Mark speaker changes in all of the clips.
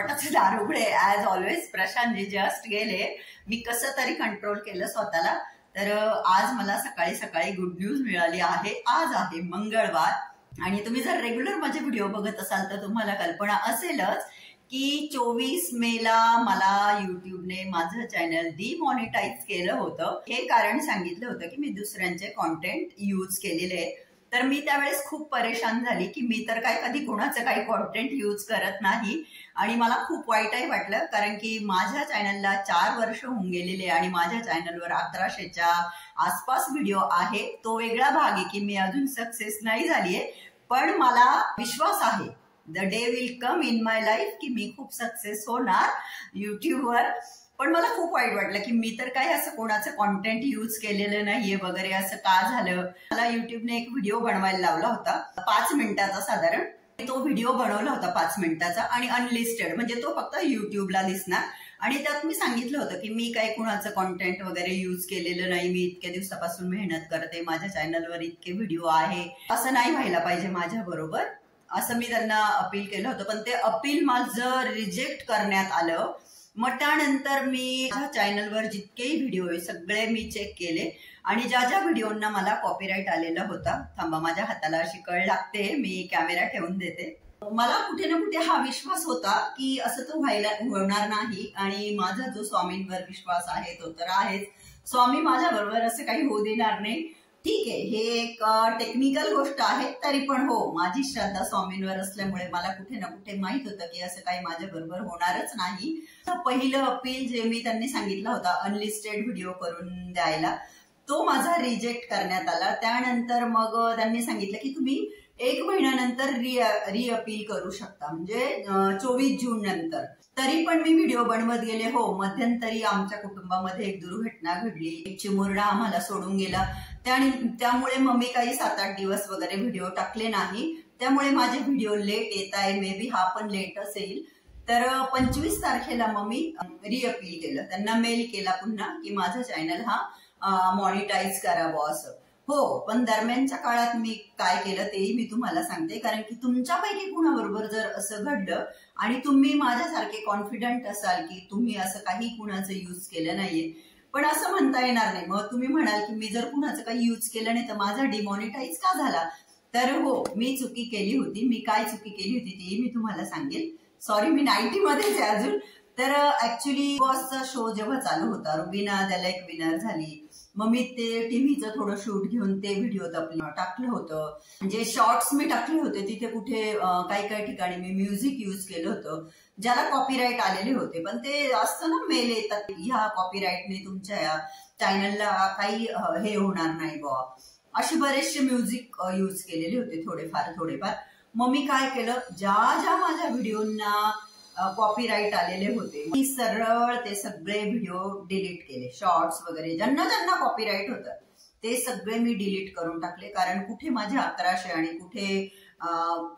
Speaker 1: कपाटाचे दार उघडे as always Prashantji just गेले मी कसं तरी कंट्रोल केलं स्वतःला. तर आज मला सकाळी सकाळी गुड न्यूज मिळाली आहे. आज आहे मंगळवार. आणि तुम्ही जर रेग्युलर माझे व्हिडिओ बघत असाल तर तुम्हाला कल्पना असेलच की चोवीस मेला मला युट्यूबने माझं चॅनल डिमॉनिटाईज केलं होतं. हे कारण सांगितलं होतं की मी दुसऱ्यांचे कॉन्टेंट यूज केलेले आहे. तर मी त्यावेळेस खूप परेशान झाली की मी तर काय कधी कोणाचं काही कॉन्टेंट यूज करत नाही. आणि मला खूप वाईटही वाटलं कारण की माझ्या चॅनलला चार वर्ष होऊन गेलेले आणि माझ्या चॅनलवर अकराशेच्या आसपास व्हिडिओ आहे. तो वेगळा भाग आहे की मी अजून सक्सेस नाही झालीये. पण मला विश्वास आहे. The day will come in my life की मी खूप सक्सेस होणार युट्यूबवर पण मला खूप वाईट वाटलं की मी तर काय असं कोणाचं कॉन्टेंट यूज केलेलं नाहीये वगैरे असं का झालं? मला युट्यूबने एक व्हिडिओ बनवायला लावला होता पाच मिनिटाचा साधारण. तो व्हिडिओ बनवला होता पाच मिनिटाचा आणि अनलिस्टेड म्हणजे तो फक्त युट्यूबला दिसणार. आणि त्यात मी सांगितलं होतं की मी काही कुणाचं कॉन्टेंट वगैरे यूज केलेलं नाही मी इतक्या दिवसापासून मेहनत करते माझ्या चॅनलवर इतके व्हिडिओ आहे. असं नाही व्हायला पाहिजे माझ्या बरोबर. असं मी त्यांना अपील केलं होतं पण ते अपील माझं रिजेक्ट करण्यात आलं. मग त्यानंतर मी चॅनलवर जितकेही व्हिडिओ सगळे मी चेक केले. आणि ज्या ज्या व्हिडिओना मला कॉपीराईट आलेला होता थांबा माझ्या हाताला अशी कळ लागते मी कॅमेरा ठेवून देते. मला कुठे ना कुठे हा विश्वास होता की असं तो व्हायला होणार नाही. आणि माझा जो स्वामींवर विश्वास आहे तो तर आहेच. स्वामी माझ्या बरोबर असं काही होऊ देणार नाही. ठीक आहे हे एक टेक्निकल गोष्ट आहे तरी पण हो माझी श्रद्धा स्वामींवर असल्यामुळे मला कुठे ना कुठे माहीत होतं की असं काही माझ्या बरोबर होणारच नाही. पहिलं अपील जे मी त्यांनी सांगितलं होता अनलिस्टेड व्हिडिओ करून द्यायला तो माझा रिजेक्ट करण्यात आला. त्यानंतर मग त्यांनी सांगितलं की तुम्ही एक महिन्यानंतर रि करू शकता. म्हणजे चोवीस जून नंतर. तरी पण मी व्हिडिओ बनवत गेले. हो मध्यंतरी आमच्या कुटुंबामध्ये एक दुर्घटना घडली. एक चिमुरडा आम्हाला सोडून गेला. त्यामुळे मग मी काही सात आठ दिवस वगैरे व्हिडिओ टाकले नाही. त्यामुळे माझे व्हिडिओ लेट येत आहे. मे बी हा पण लेट असेल तर पंचवीस तारखेला मग मी रिअपील केलं. त्यांना मेल केला पुन्हा की माझा चॅनल हा मॉनिटाईज करावं असं हो पण दरम्यानच्या काळात मी काय केलं तेही मी तुम्हाला सांगते. कारण की तुमच्यापैकी कुणाबरोबर जर असं घडलं आणि तुम्ही माझ्यासारखे कॉन्फिडंट असाल की तुम्ही असं काही कुणाचं यूज केलं नाहीये पण असं म्हणता येणार नाही. मग तुम्ही म्हणाल की मी जर कुणाचं काही यूज केलं नाही तर माझा डिमॉनिटाईज का झाला? तर हो मी चुकी केली होती. मी काय चुकी केली होती तेही मी तुम्हाला सांगेल. सॉरी मी नाईन्टी मध्येच आहे अजून. तर ऍक्च्युली बॉसचा शो जेव्हा चालू होता रुबीना त्याला एक विनर झाली. मग मी ते टीव्हीचं थोडं शूट घेऊन ते व्हिडिओ टाकलं होतं. म्हणजे शॉर्ट्स मी टाकले होते तिथे कुठे काही काही ठिकाणी मी म्युझिक युज केलं होतं. ज्याला कॉपीराईट आलेले होते. पण ते असतं ना मेल येतात. ह्या कॉपीराईटने तुमच्या चॅनलला काही हे होणार नाही बुवा. असे बरेचसे म्युझिक युज केलेले होते थोडेफार थोडेफार. मग मी काय केलं? ज्या ज्या माझ्या व्हिडिओना कॉपीराईट आलेले होते मी सरळ ते सगळे व्हिडिओ डिलीट केले. शॉर्ट्स वगैरे ज्यांना ज्यांना कॉपीराईट होतं ते सगळे मी डिलीट करून टाकले. कारण कुठे माझे अकराशे आणि कुठे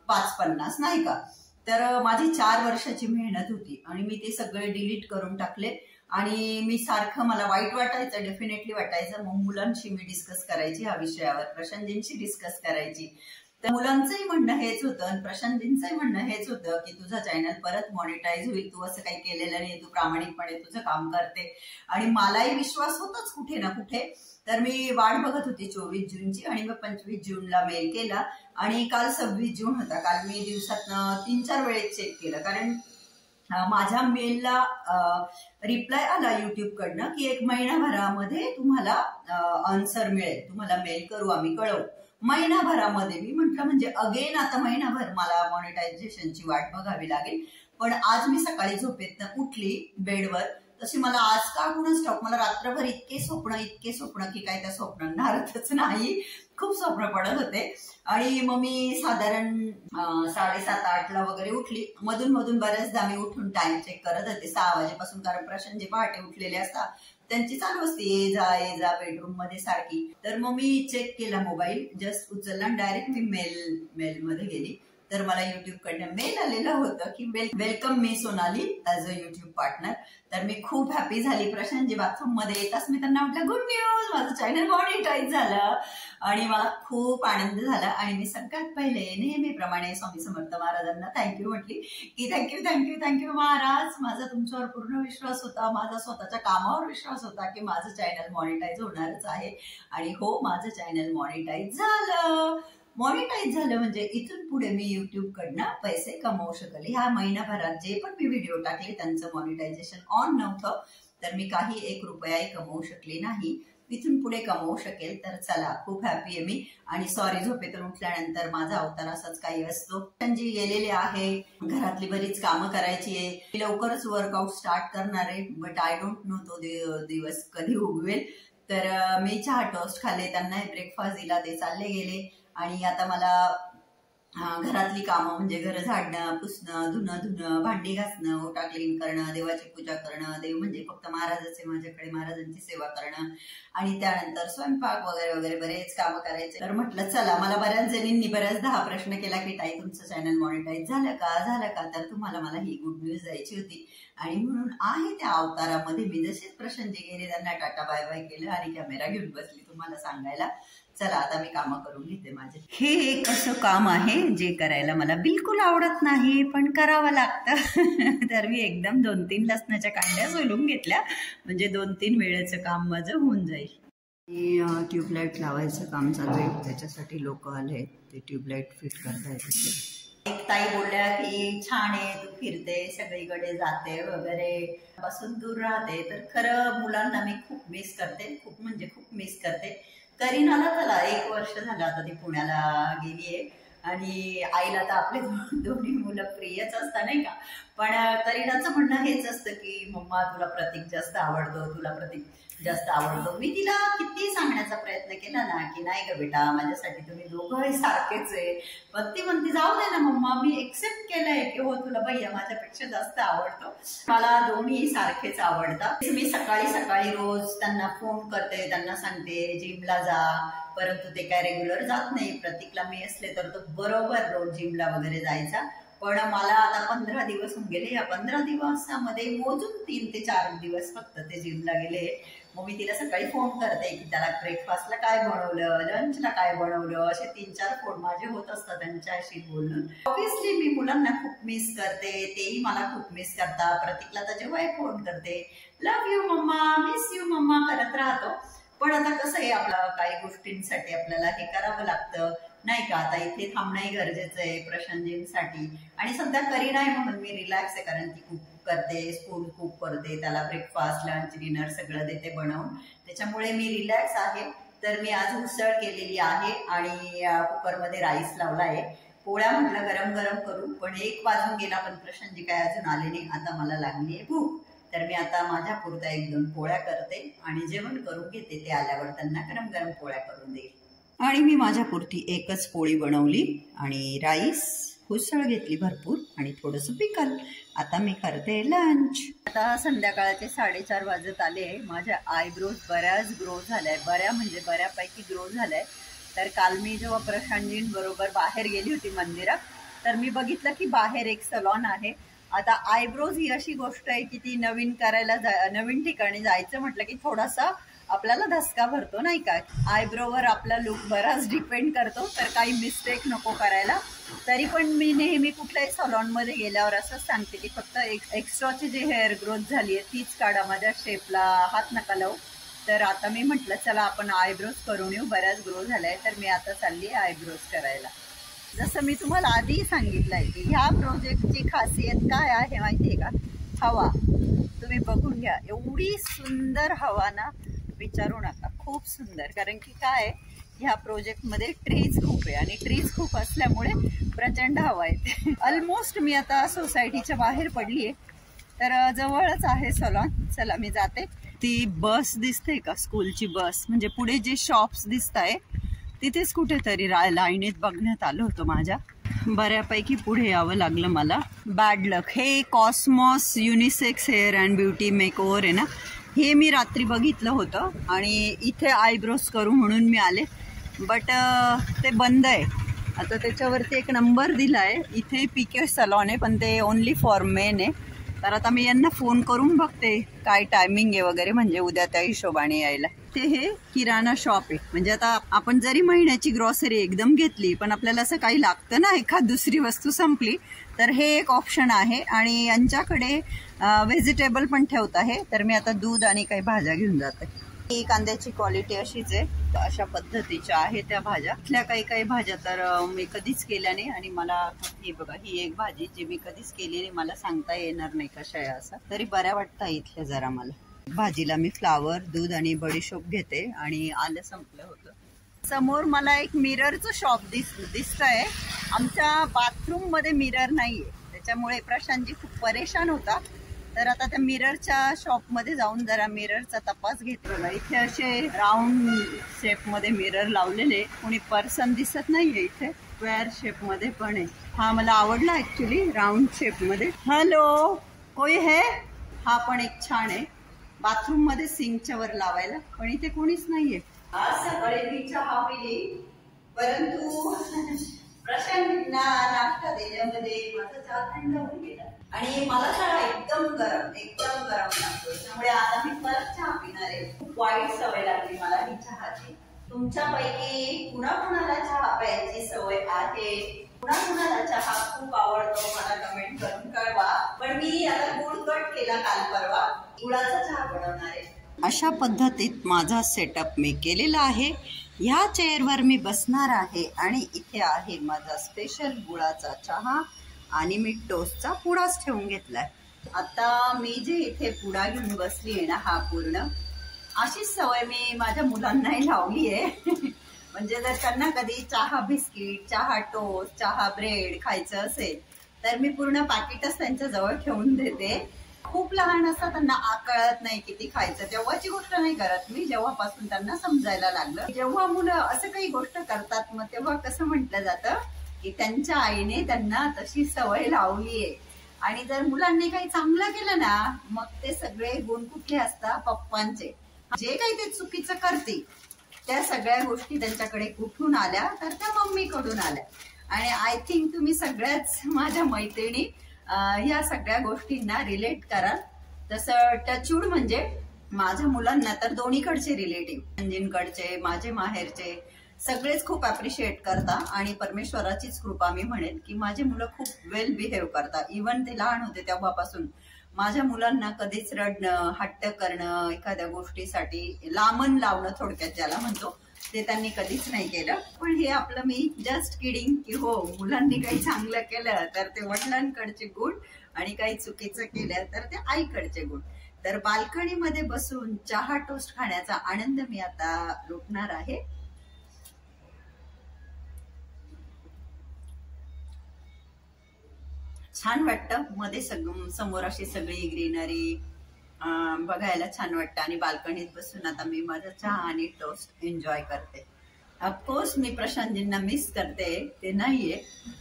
Speaker 1: पाच पन्नास नाही का? तर माझी चार वर्षाची मेहनत होती आणि मी ते सगळे डिलीट करून टाकले आणि मी सारखं मला वाईट वाटायचं डेफिनेटली वाटायचं. मग मुलांशी मी डिस्कस करायची ह्या विषयावर. प्रशांतजींशी डिस्कस करायची. तर मुलांचंही म्हणणं हेच होतं आणि प्रशांतजींचंही म्हणणं हेच होतं की तुझं चॅनल परत मॉनिटाईज होईल. तू असं काही केलेलं नाही. तू प्रामाणिकपणे तुझं काम करते. आणि मलाही विश्वास होताच कुठे ना कुठे. तर मी वाट बघत होती चोवीस जूनची आणि मग पंचवीस जूनला मेल केला. आणि काल सव्वीस जून होता. काल मी दिवसात तीन चार वेळेस चेक केलं. कारण माझ्या मेलला रिप्लाय आला युट्यूबकडनं की एक महिनाभरामध्ये तुम्हाला आन्सर मिळेल. तुम्हाला मेल करू आम्ही कळवू. महिनाभरामध्ये. मी म्हंटल म्हणजे अगेन आता महिनाभर मला मॉनिटायझेशनची वाट बघावी लागेल. पण आज मी सकाळी झोपेतनं उठली बेडवर. तशी मला आज का कुणाच ठाऊक मला रात्रभर इतके स्वप्न इतके स्वप्न की काय त्या स्वप्नांना नाही. खूप स्वप्न पडत होते. आणि मग मी साधारण साडेसात आठला वगैरे उठली. मधून मधून बऱ्याचदा मी उठून टाइम चेक करत होते. सहा वाजेपासून कारण प्रश्न जे पहाटे उठलेले असतात. त्यांची चालू असते ये जा ये जा बेडरूममध्ये सारखी. तर मग मी चेक केला मोबाईल जस्ट उचलला डायरेक्ट मी मेल मेल मध्ये गेली. तर मला युट्यूबकडनं मेल आलेलं होतं की welcome me Sonali as a YouTube partner तर मी खूप हॅपी झाली प्रशांतजी बाथरूममध्ये येताच मी त्यांना म्हटलं गुड न्यूज माझं चॅनल मॉनिटाईज झालं. आणि मला खूप आनंद झाला. आणि मी सगळ्यात पहिले नेहमीप्रमाणे स्वामी समर्थ महाराजांना थँक्यू म्हटली की थँक्यू थँक्यू थँक्यू महाराज. माझा तुमच्यावर पूर्ण विश्वास होता. माझा स्वतःच्या कामावर विश्वास होता की माझं चॅनल मॉनिटाईज होणारच आहे. आणि हो माझं चॅनल मॉनिटाईज झालं. मॉनिटाईज झालं म्हणजे इथून पुढे मी युट्यूब कडनं पैसे कमवू शकले. ह्या महिनाभरात जे पण मी व्हिडिओ टाकले त्यांचं मॉनिटायझेशन ऑन नव्हतं तर मी काही एक रुपयाही कमवू शकले नाही. इथून पुढे कमवू शकेल तर चला खूप हॅपी आहे मी. आणि सॉरी झोपेतून उठल्यानंतर माझा अवतार असाच काही असतो. जी गेलेले आहे. घरातली बरीच कामं करायची आहे. मी लवकरच वर्कआउट स्टार्ट करणार आहे बट आय डोंट नो तो दिवस कधी उगवेल. तर मी चहा टोस्ट खाल्ले त्यांना ब्रेकफास्ट दिला ते चालले गेले. आणि आता मला घरातली कामं म्हणजे घर झाडणं पुसणं धुणं धुणं भांडी घासणं ओटा क्लीन करणं देवाची पूजा करणं देव म्हणजे फक्त महाराजाचे माझ्याकडे महाराजांची सेवा करणं. आणि त्यानंतर स्वयंपाक वगैरे वगैरे बरेच कामं करायचे. तर म्हटलं चला मला बऱ्याच जणींनी बऱ्याचदा हा प्रश्न केला की ताई तुमचं चॅनल मॉनिटाईज झालं का? झालं का? तर तुम्हाला मला ही गुड न्यूज द्यायची होती. आणि म्हणून आहे त्या अवतारामध्ये. मी जसेच प्रशांतजी गेले त्यांना टाटा बाय बाय केलं आणि कॅमेरा घेऊन बसली तुम्हाला सांगायला. चला आता मी कामं करून घेते माझे. हे एक असं काम आहे जे करायला मला बिलकुल आवडत नाही पण करावं लागतं. तर मी एकदम दोन तीन लसणाच्या कांड्या सोलून घेतल्या. म्हणजे दोन तीन वेळेचं काम माझं होऊन जाईल. ट्यूबलाईट लावायचं काम चालू आहे. त्याच्यासाठी लोक आले ते ट्यूबलाईट फिट करतायत. एक ताई बोलल्या की छान आहे तू फिरते सगळीकडे जाते वगैरे. पासून दूर राहते. तर खरं मुलांना मी खूप मिस करते खूप म्हणजे खूप मिस करते. करीनाला झाला एक वर्ष झालं आता ती पुण्याला गेली आहे. आणि आईला तर आपले दोन्ही मुलं प्रियच असतात नाही का? पण करीनाचं म्हणणं हेच असतं की मम्मा तुला प्रतीक जास्त आवडतो तुला प्रतीक जास्त आवडतो. मी तिला किती सांगण्याचा प्रयत्न केला ना की नाही ग बेटा माझ्यासाठी तुम्ही दोघंही सारखेच आहे. पण ती म्हणते जाऊ दे ना मम्मा मी एक्सेप्ट केलंय की हो तुला भैया माझ्यापेक्षा जास्त आवडतो. मला दोन्ही सारखेच आवडतात. मी सकाळी सकाळी रोज त्यांना फोन करते त्यांना सांगते जिमला जा परंतु ते काय रेग्युलर जात नाही. प्रतीकला मी असले तर तो बरोबर रोज जिमला वगैरे जायचा. पण मला आता पंधरा दिवस होऊन गेले. या पंधरा दिवसामध्ये मोजून तीन ते चार दिवस फक्त ते जिमला गेले. मग मी तिला सकाळी फोन करते की त्याला ब्रेकफास्टला काय बनवलं लंचला काय बनवलं असे तीन चार फोन माझे होत असतात त्यांच्याशी बोलून. ऑब्विसली मी मुलांना खूप मिस करते तेही मला खूप मिस करतात. प्रतीकला तर जेव्हाही फोन करते love you mumma miss you mumma करत राहतो. पण आता कसं आहे आपलं काही गोष्टींसाठी आपल्याला हे करावं लागतं. नाही का? आता इथे थांबणंही गरजेचं आहे प्रशांतजींसाठी. आणि सध्या करी आहे म्हणून मी रिलॅक्स आहे कारण ती खूप करते स्कूल कुक करते त्याला ब्रेकफास्ट लंच डिनर सगळं देते बनवून. त्याच्यामुळे मी रिलॅक्स आहे. तर मी आज उसळ केलेली आहे आणि कुकरमध्ये राईस लावला आहे. पोळ्या म्हटलं गरम गरम करू पण एक वाजून गेला पण प्रशांतजी काय अजून आले नाही आता मला लागली आहे भूक. तर मी आता माझ्या पुरता एक दोन पोळ्या करते आणि जेवण करून घेते. ते आल्यावर त्यांना गरम गरम पोळ्या करून देईल. आणि मी माझ्या पुरती एकच पोळी बनवली आणि राईस उसळ घेतली भरपूर आणि थोडंसं पिकल. आता मी करते लंच आता संध्याकाळचे साडेचार वाजत आले. माझ्या आयब्रोज बऱ्याच ग्रो झाल्या बऱ्या म्हणजे बऱ्यापैकी ग्रो झाल्या तर काल मी जेव्हा प्रशांतजींबरोबर बाहेर गेली होती मंदिरात तर मी बघितलं की बाहेर एक सलॉन आहे. आता आयब्रोज ही अशी गोष्ट आहे की ती नवीन करायला जा नवीन ठिकाणी जायचं म्हटलं की थोडासा आपल्याला धसका भरतो नाही का? आयब्रोवर आपला लुक बराच डिपेंड करतो तर काही मिस्टेक नको करायला. तरी पण मी नेहमी कुठल्याही सलॉनमध्ये गेल्यावर असंच सांगते की फक्त एक एक्स्ट्राची जी हेअर ग्रोथ झाली आहे तीच काढा माझ्या शेपला हात नका लावू. तर आता मी म्हटलं चला आपण आयब्रोज करून येऊ. बऱ्याच ग्रो झालाय तर मी आता चालली आहे आयब्रोज करायला. जसं मी तुम्हाला आधीही सांगितलं आहे की ह्या प्रोजेक्टची खासियत काय आहे माहिती आहे का? हवा. तुम्ही बघून घ्या. एवढी सुंदर हवा ना विचारू नका. खूप सुंदर. कारण की काय ह्या प्रोजेक्टमध्ये ट्रीज खूप आहे आणि ट्रीज खूप असल्यामुळे प्रचंड हवा येते ऑलमोस्ट मी आता सोसायटीच्या बाहेर पडली आहे तर जवळच आहे सलॉन चला मी जाते. ती बस दिसते का? स्कूलची बस. म्हणजे पुढे जे शॉप्स दिसत आहे तिथेच कुठेतरी लाईनीत बघण्यात आलं होतं माझ्या. बऱ्यापैकी पुढे यावं लागलं मला. बॅड लक हे Cosmos unisex hair and beauty makeover आहे ना? हे मी रात्री बघितलं होतं आणि इथे आयब्रोज करू म्हणून मी आले. बट ते बंद आहे. आता त्याच्यावरती एक नंबर दिला आहे इथे पी के सलॉन आहे पण ते ओनली फॉर मेन आहे. तर आता मी यांना फोन करून बघते काय टायमिंग आहे वगैरे म्हणजे उद्या त्या हिशोबाने यायला. ते हे किराणा शॉप आहे. म्हणजे आता आपण जरी महिन्याची ग्रॉसरी एकदम घेतली पण आपल्याला असं काही लागतं ना एखाद दुसरी वस्तू संपली तर हे एक ऑप्शन आहे. आणि यांच्याकडे व्हेजिटेबल पण ठेवत आहे. तर मी आता दूध आणि काही भाज्या घेऊन जाते. ही कांद्याची क्वालिटी अशीच आहे. अशा पद्धतीच्या आहे त्या भाज्या. इथल्या काही काही भाज्या तर मी कधीच केल्या नाही. आणि मला हे बघा ही एक भाजी जी मी कधीच केली नाही मला सांगता येणार नाही कशा आहे असं. तरी बऱ्या वाटतं इथल्या जरा मला. भाजीला मी फ्लावर दूध आणि बडीशोप घेते आणि आलं संपलं होतं. समोर मला एक मिररचं शॉप दिस दिसत आहे आमच्या बाथरूममध्ये मिरर नाहीये. त्याच्यामुळे प्रशांतजी खूप परेशान होता. तर आता त्या मिररच्या शॉपमध्ये जाऊन जरा मिररचा तपास घेतला इथे असे राऊंड शेपमध्ये मिरर लावलेले. कोणी पर्सन दिसत नाहीये इथे. स्क्वेअर शेपमध्ये पण आहे. हा मला आवडला ऍक्च्युली राऊंड शेपमध्ये. हॅलो कोई है? हा पण एक छान आहे. बाथरूममध्ये सिंकच्या वर लावायला पण इथे कोणीच नाहीये. आज सकाळी मी चहा पिली परंतु प्रशांत नाश्ता देण्यामध्ये माझा चहा थंड होऊन गेला. आणि मला चहा एकदम गरम एकदम गरम लागतो त्यामुळे आज मी परत चहा पिणार आहे. खूप वाईट सवय लागली मला ही चहाची. तुमच्यापैकी कुणा कुणाला चहा प्यायची सवय आहे? कुणा कुणाला चहा खूप आवडतो मला कमेंट करून कळवा पण मी आता गुळ कट केला काल परवा गुळाचा चहा बनवणार आहे अशा पद्धतीत माझा सेटअप मी केलेला आहे. ह्या चेअरवर मी बसणार आहे आणि इथे आहे माझा स्पेशल गुळाचा चहा आणि मी टोस्टचा पुडाच ठेवून घेतलाय. आता मी जे इथे पुडा घेऊन बसली आहे ना हा पूर्ण अशीच सवय मी माझ्या मुलांनाही लावली आहे. म्हणजे जर त्यांना कधी चहा बिस्किट चहा टोस्ट चहा ब्रेड खायचं असेल तर मी पूर्ण पाकिटच त्यांच्या जवळ ठेवून देते. खूप लहान असतात त्यांना कळत नाही किती खायचं. तेव्हाची गोष्ट नाही करत मी जेव्हापासून त्यांना समजायला लागलं जेव्हा मुलं असं काही गोष्ट करतात मग तेव्हा कसं म्हटलं जातं की त्यांच्या आईने त्यांना तशी सवय लावलीये आणि जर मुलांनी काही चांगलं केलं ना मग ते सगळे गुण कुठले असतात? पप्पांचे. जे काही ते चुकीचं करते त्या सगळ्या गोष्टी त्यांच्याकडे कुठून आल्या तर त्या मम्मीकडून आल्या. आणि आय थिंक तुम्ही सगळ्याच माझ्या मैत्रिणी ह्या सगळ्या गोष्टींना रिलेट कराल तसं टचूड म्हणजे माझ्या मुलांना तर दोन्हीकडचे रिलेटिव्ह अंजिनकडचे माझे माहेरचे सगळेच खूप अप्रिशिएट करता आणि परमेश्वराचीच कृपा मी म्हणेन की माझे मुलं खूप वेल बिहेव करतात इवन ते लहान होते तेव्हापासून. माझ्या मुलांना कधीच रडणं हट्ट करणं एखाद्या गोष्टीसाठी लांबण लावणं थोडक्यात ज्याला म्हणतो ते त्यांनी कधीच नाही केलं. पण हे आपलं मी जस्ट किडिंग की हो मुलांनी काही चांगलं केलं तर ते वडिलांकडचे गुण आणि काही चुकीचं केलं तर ते आईकडचे गुण. तर बाल्कनीमध्ये बसून चहा टोस्ट खाण्याचा आनंद मी आता लुटणार आहे. छान वाटतं. मध्ये सग समोर अशी सगळी ग्रीनरी बघायला छान वाटतं. आणि बाल्कनीत बसून आता मी माझा चहा आणि टोस्ट एन्जॉय करते. ऑफकोर्स मी प्रशांतजींना मिस करते ते नाहीये.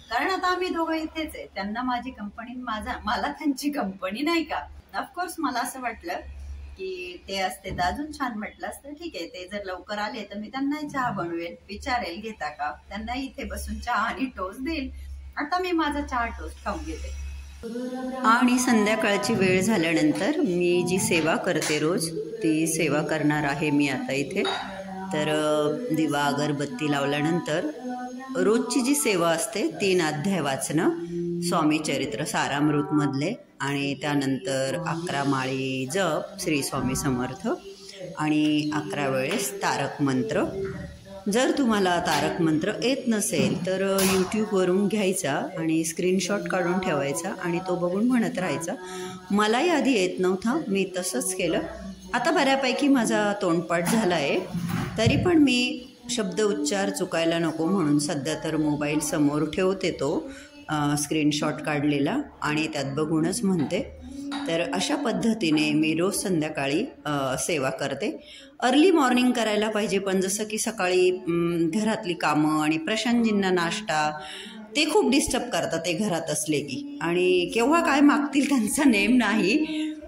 Speaker 1: कारण आता आम्ही दोघं इथेच आहे. त्यांना माझी कंपनी माझा मला त्यांची कंपनी नाही का? ऑफकोर्स मला असं वाटलं की ते असते तर अजून छान म्हटलं असतं. ठीक आहे ते जर लवकर आले तर मी त्यांनाही चहा बनवेल विचारेल घेता का? त्यांना इथे बसून चहा आणि टोस्ट देईल. आता मी माझा चहा टोस्ट खाऊन घेते. आणि संध्याकाळची वेळ झाल्यानंतर मी जी सेवा करते रोज ती सेवा करणार आहे मी आता इथे. तर दिवा अगरबत्ती लावल्यानंतर रोजची जी सेवा असते तीन अध्याय वाचणं स्वामी चरित्र सारामृतमधले आणि त्यानंतर अकरा माळी जप श्री स्वामी समर्थ आणि अकरा वेळेस तारक मंत्र. जर तुम्हाला तारक मंत्र येत नसेल तर यूट्यूबवरून घ्यायचा आणि स्क्रीनशॉट काढून ठेवायचा आणि तो बघून म्हणत राहायचा मलाही आधी येत नव्हता मी तसंच केलं. आता बऱ्यापैकी माझा तोंडपाठ झाला आहे तरी पण मी शब्द उच्चार चुकायला नको म्हणून सध्या तर मोबाईल समोर ठेवते तो स्क्रीनशॉट काढलेला आणि त्यात बघूनच म्हणते. तर अशा पद्धतीने मी रोज संध्याकाळी सेवा करते. अर्ली मॉर्निंग करायला पाहिजे पण जसं की सकाळी घरातली कामं आणि प्रशांतजींना नाश्ता ते खूप डिस्टर्ब करतात ते घरात असले की. आणि केव्हा काय मागतील त्यांचा नेम नाही.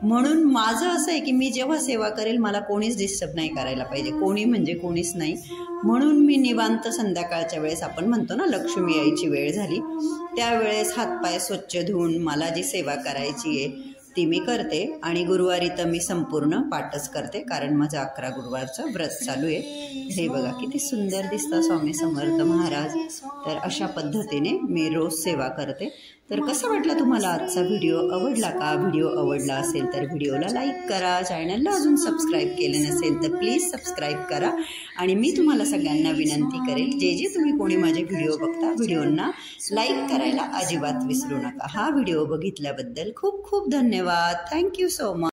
Speaker 1: म्हणून माझं असं आहे की मी जेव्हा सेवा करेल मला कोणीच डिस्टर्ब नाही करायला पाहिजे. कोणी म्हणजे कोणीच नाही. म्हणून मी निवांत संध्याकाळच्या वेळेस आपण म्हणतो ना लक्ष्मी यायची वेळ झाली. त्यावेळेस हातपाय स्वच्छ धुवून मला जी सेवा करायची आहे ती मी करते आणि गुरुवारी तर मी संपूर्ण पाठच करते कारण माझं अकरा गुरुवारचं व्रत चालू आहे. हे बघा किती सुंदर दिसता स्वामी समर्थ महाराज. तर अशा पद्धतीने मी रोज सेवा करते. तर कसं वाटला तुम्हाला आजचा व्हिडिओ? आवडला का? व्हिडिओ आवडला असेल तर व्हिडिओला लाईक करा चॅनलला अजून सबस्क्राईब केलं नसेल तर प्लीज सबस्क्राईब करा. आणि मी तुम्हाला सगळ्यांना विनंती करेल जे जे तुम्ही कोणी माझे व्हिडिओ बघता व्हिडिओंना लाईक करायला अजिबात विसरू नका. हा व्हिडिओ बघितल्याबद्दल खूप खूप धन्यवाद. Thank you so much